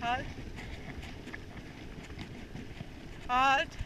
Halt! Halt!